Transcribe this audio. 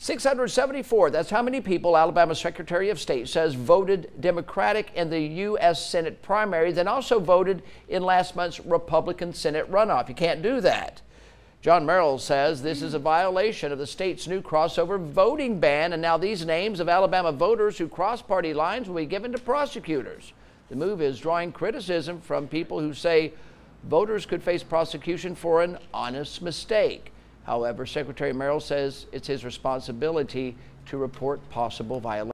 674, that's how many people Alabama Secretary of State says voted Democratic in the U.S. Senate primary, then also voted in last month's Republican Senate runoff. You can't do that. John Merrill says this is a violation of the state's new crossover voting ban, and now these names of Alabama voters who cross party lines will be given to prosecutors. The move is drawing criticism from people who say voters could face prosecution for an honest mistake. However, Secretary Merrill says it's his responsibility to report possible violations.